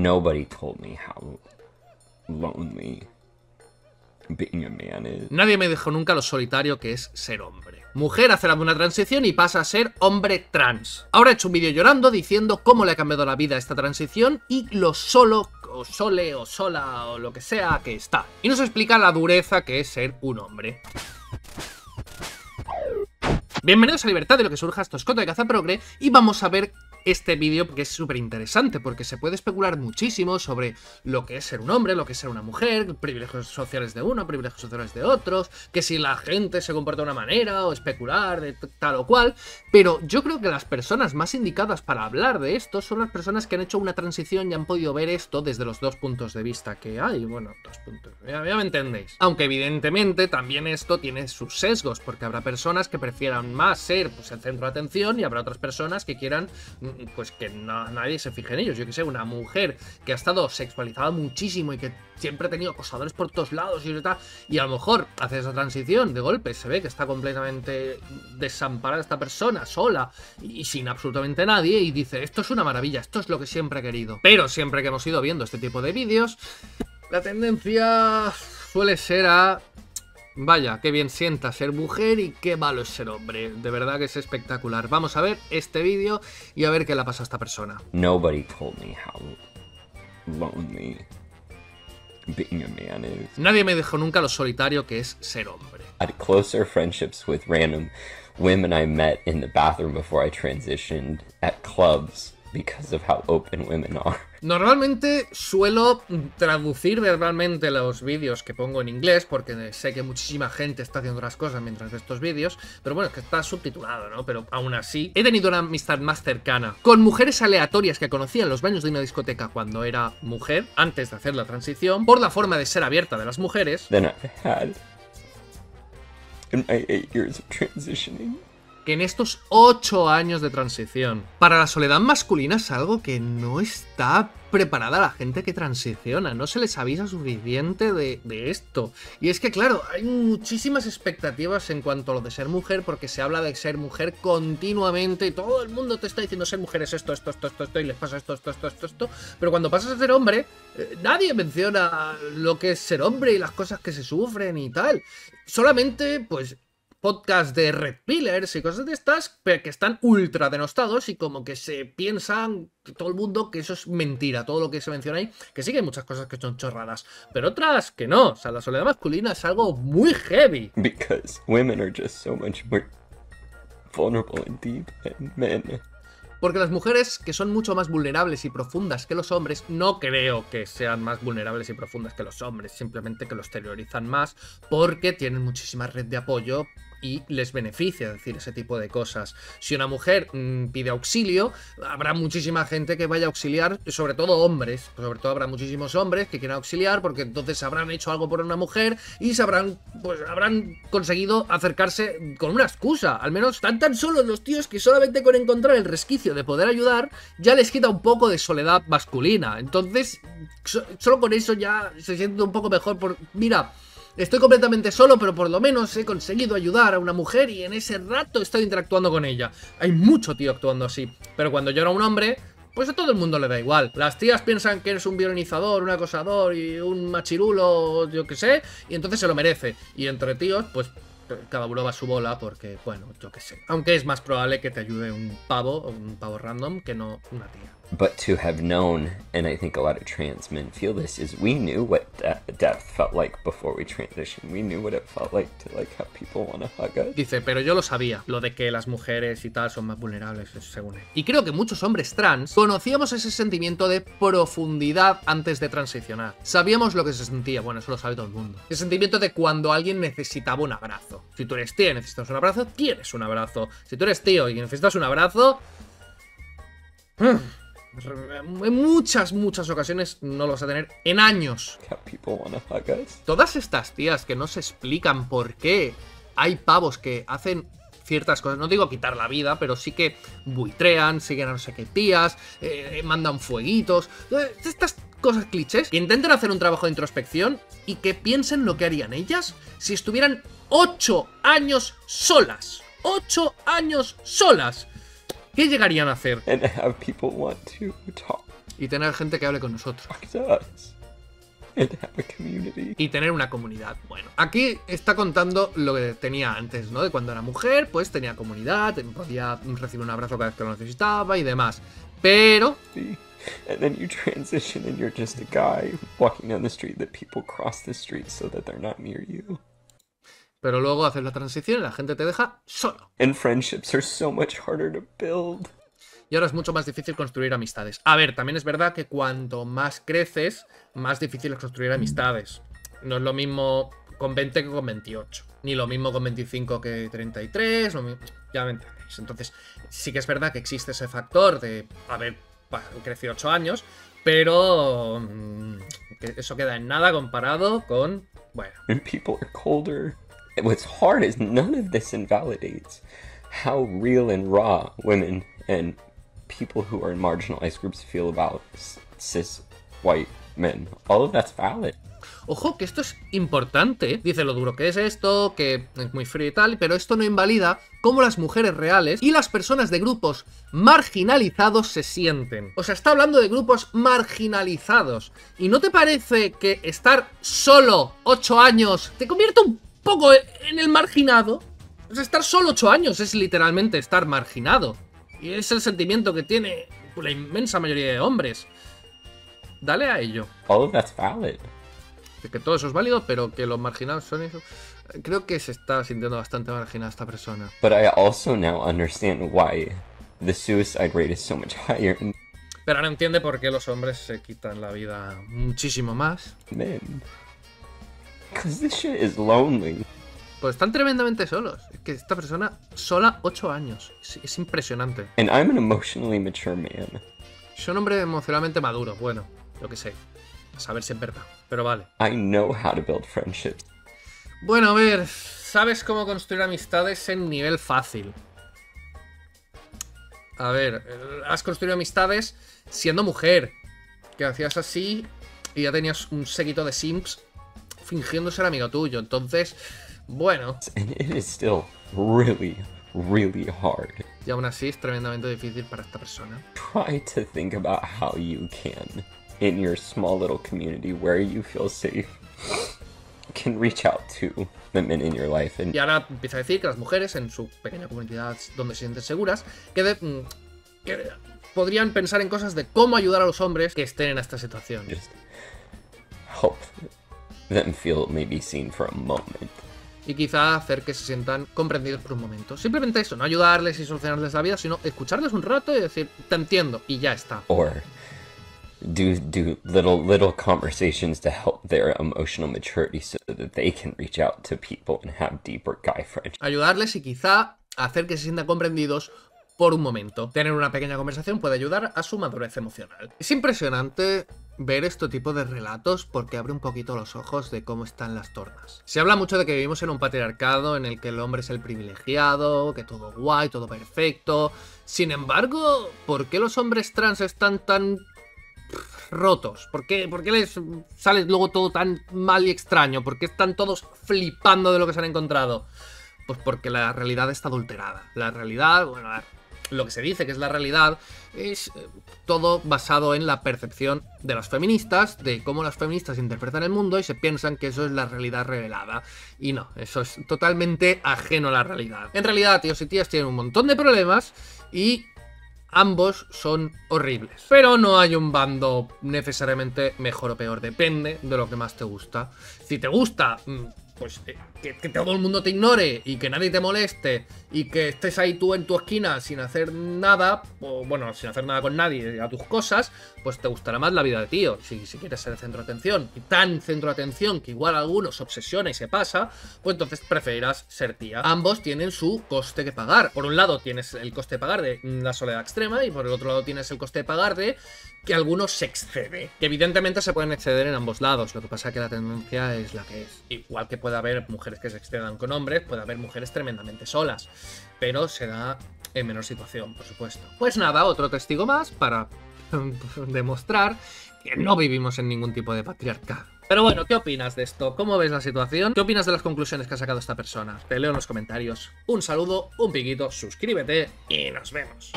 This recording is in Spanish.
Nobody told me how lonely being a man is. Nadie me dijo nunca lo solitario que es ser hombre. Mujer hace una transición y pasa a ser hombre trans. Ahora he hecho un vídeo llorando diciendo cómo le ha cambiado la vida esta transición y lo solo o sole o sola o lo que sea que está. Y nos explica la dureza que es ser un hombre. Bienvenidos a Libertad de lo que surja, esto es Coto de Caza Progre y vamos a ver este vídeo porque es súper interesante, porque se puede especular muchísimo sobre lo que es ser un hombre, lo que es ser una mujer, privilegios sociales de uno, privilegios sociales de otros, que si la gente se comporta de una manera o especular de tal o cual, pero yo creo que las personas más indicadas para hablar de esto son las personas que han hecho una transición y han podido ver esto desde los dos puntos de vista que hay, bueno, dos puntos, ya, me entendéis. Aunque evidentemente también esto tiene sus sesgos, porque habrá personas que prefieran más ser pues, el centro de atención y habrá otras personas que quieran pues que nadie se fije en ellos. Yo que sé, una mujer que ha estado sexualizada muchísimo y que siempre ha tenido acosadores por todos lados y tal, y a lo mejor hace esa transición de golpe, se ve que está completamente desamparada esta persona, sola y sin absolutamente nadie, y dice, esto es una maravilla, esto es lo que siempre he querido. Pero siempre que hemos ido viendo este tipo de vídeos, la tendencia suele ser a Vaya, qué bien sienta ser mujer y qué malo es ser hombre. De verdad que es espectacular. Vamos a ver este vídeo y a ver qué le pasa a esta persona. Nobody told me how lonely being a man is. Nadie me dijo nunca lo solitario que es ser hombre. Had closer friendships with random women I met in the bathroom before I transitioned at clubs because of how open women are. Normalmente suelo traducir verbalmente los vídeos que pongo en inglés porque sé que muchísima gente está haciendo otras cosas mientras ve estos vídeos, pero bueno, es que está subtitulado, ¿no? Pero aún así, he tenido una amistad más cercana con mujeres aleatorias que conocía en los baños de una discoteca cuando era mujer, antes de hacer la transición, por la forma de ser abierta de las mujeres. Then I had in my eight years of transitioning en estos 8 años de transición, para la soledad masculina es algo que no está preparada la gente que transiciona, no se les avisa suficiente de, esto. Y es que, claro, hay muchísimas expectativas en cuanto a lo de ser mujer, porque se habla de ser mujer continuamente y todo el mundo te está diciendo ser mujer es esto, esto, esto, esto, esto, y les pasa esto, esto, esto, esto, esto. Pero cuando pasas a ser hombre, eh, nadie menciona lo que es ser hombre y las cosas que se sufren y tal. Solamente, pues, podcast de Red Pillars y cosas de estas, pero que están ultra denostados y como que se piensan todo el mundo que eso es mentira, todo lo que se menciona ahí, que sí que hay muchas cosas que son chorradas, pero otras que no, o sea, la soledad masculina es algo muy heavy. Because women are just so much more vulnerable and deep than men. Porque las mujeres, que son mucho más vulnerables y profundas que los hombres, no creo que sean más vulnerables y profundas que los hombres, simplemente que lo exteriorizan más porque tienen muchísima red de apoyo y les beneficia decir ese tipo de cosas. Si una mujer mm, pide auxilio, habrá muchísima gente que vaya a auxiliar, sobre todo hombres, sobre todo habrá muchísimos hombres que quieran auxiliar porque entonces habrán hecho algo por una mujer y se habrán, pues, habrán conseguido acercarse con una excusa. Al menos están tan solos los tíos que solamente con encontrar el resquicio de poder ayudar ya les quita un poco de soledad masculina. Entonces, solo con eso ya se siente un poco mejor por... Mira, Estoy completamente solo, pero por lo menos he conseguido ayudar a una mujer y en ese rato he estado interactuando con ella. Hay mucho tío actuando así, pero cuando llora un hombre, pues a todo el mundo le da igual. Las tías piensan que eres un violinizador, un acosador y un machirulo, yo qué sé, y entonces se lo merece. Y entre tíos, pues cada uno va a su bola porque, bueno, yo qué sé. Aunque es más probable que te ayude un pavo, un pavo random, que no una tía. But to have known, and I think a lot of trans men feel this, is we knew what de death felt like before we transitioned. We knew what it felt like to like have people want to hug us. Dice, pero yo lo sabía, lo de que las mujeres y tal son más vulnerables, según él. Y creo que muchos hombres trans conocíamos ese sentimiento de profundidad antes de transicionar. Sabíamos lo que se sentía, bueno, eso lo sabe todo el mundo. El sentimiento de cuando alguien necesitaba un abrazo. Si tú eres tío y necesitas un abrazo, tienes un abrazo. Si tú eres tío y necesitas un abrazo... En muchas, muchas ocasiones no lo vas a tener en años. Todas estas tías que no se explican por qué hay pavos que hacen ciertas cosas, no digo quitar la vida, pero sí que buitrean, siguen a no sé qué tías, eh, mandan fueguitos, eh, estas cosas clichés, que intenten hacer un trabajo de introspección y que piensen lo que harían ellas si estuvieran 8 años solas. 8 años solas. ¿Qué llegarían a hacer? y tener gente que hable con nosotros. Talk to. And have a community. y tener una comunidad. Bueno, aquí está contando lo que tenía antes, ¿no? De cuando era mujer, pues tenía comunidad, podía recibir un abrazo cada vez que lo necesitaba y demás. Pero And then you transition and you're just a guy walking down the street that people cross the street so that they're not near you. Pero luego haces la transición y la gente te deja solo. And friendships are so much harder to build. Y ahora es mucho más difícil construir amistades. A ver, también es verdad que cuanto más creces, más difícil es construir amistades. No es lo mismo con 20 que con 28. Ni lo mismo con 25 que 33. Lo mismo... Ya me entendéis. Entonces, sí que es verdad que existe ese factor de haber crecido 8 años. Pero mm, eso queda en nada comparado con... Bueno, When people are colder. What's hard is none of this invalidates how real and raw women and people who are in marginalized groups feel about cis white men. All of that's valid. Ojo, que esto es importante. Dice lo duro que es esto, que es muy frío y tal, pero esto no invalida cómo las mujeres reales y las personas de grupos marginalizados se sienten. O sea, está hablando de grupos marginalizados. ¿Y no te parece que estar solo 8 años te convierte un poco en el marginado? Sea, estar solo 8 años es literalmente estar marginado. Y es el sentimiento que tiene la inmensa mayoría de hombres. Dale a ello of that's valid. que todo eso es válido, pero que los marginados son eso. Creo que se está sintiendo bastante marginada esta persona. But I also now understand why the suicide rate is so much higher Pero ahora entiende por qué los hombres se quitan la vida muchísimo más. men. Because this shit is lonely. Pues están tremendamente solos. Es que esta persona sola 8 años. Es, es impresionante. And I'm an emotionally mature man. Soy un hombre emocionalmente maduro. Bueno, lo que sé. A saber si es verdad. Pero vale. I know how to build friendships. Bueno, a ver. ¿Sabes cómo construir amistades en nivel fácil? A ver, has construido amistades siendo mujer. Que hacías así y ya tenías un séquito de simps fingiendo ser amigo tuyo. Entonces, bueno, it is still really, really hard. y aún así es tremendamente difícil para esta persona. Try to think about how you can, in your small little community where you feel safe, can reach out to the men in your life and Y ahora empieza a decir que las mujeres en su pequeña comunidad donde se sienten seguras, que, de- mm, que podrían pensar en cosas de cómo ayudar a los hombres que estén en esta situación. just help them feel maybe seen for a moment. y quizá hacer que se sientan comprendidos por un momento. Simplemente eso, no ayudarles y solucionarles la vida, sino escucharles un rato y decir, te entiendo, y ya está. Or do do little little conversations to help their emotional maturity so that they can reach out to people and have deeper guy friendships. Ayudarles y quizá hacer que se sientan comprendidos por un momento. Tener una pequeña conversación puede ayudar a su madurez emocional. Es impresionante ver este tipo de relatos porque abre un poquito los ojos de cómo están las tornas. Se habla mucho de que vivimos en un patriarcado en el que el hombre es el privilegiado, que todo guay, todo perfecto. Sin embargo, ¿por qué los hombres trans están tan rotos? ¿Por qué, les sale luego todo tan mal y extraño? ¿Por qué están todos flipando de lo que se han encontrado? Pues porque la realidad está adulterada. La realidad, bueno, a ver, lo que se dice que es la realidad es eh, todo basado en la percepción de las feministas, de cómo las feministas interpretan el mundo y se piensan que eso es la realidad revelada. Y no, eso es totalmente ajeno a la realidad. En realidad, tíos y tías tienen un montón de problemas y ambos son horribles. Pero no hay un bando necesariamente mejor o peor, depende de lo que más te gusta. Si te gusta, mm, pues eh, que, que todo el mundo te ignore y que nadie te moleste y que estés ahí tú en tu esquina sin hacer nada, o bueno, sin hacer nada con nadie a tus cosas, pues te gustará más la vida de tío. Si, si quieres ser el centro de atención y tan centro de atención que igual a algunos se obsesiona y se pasa, pues entonces preferirás ser tía. Ambos tienen su coste que pagar. Por un lado tienes el coste de pagar de la soledad extrema y por el otro lado tienes el coste de pagar de que algunos se excede. Que evidentemente se pueden exceder en ambos lados, lo que pasa es que la tendencia es la que es. Igual que puede haber mujeres que se excedan con hombres, puede haber mujeres tremendamente solas, pero se da en menor situación, por supuesto. Pues nada, otro testigo más para demostrar que no vivimos en ningún tipo de patriarcado. Pero bueno, ¿qué opinas de esto? ¿Cómo ves la situación? ¿Qué opinas de las conclusiones que ha sacado esta persona? Te leo en los comentarios. Un saludo, un piquito, suscríbete y nos vemos.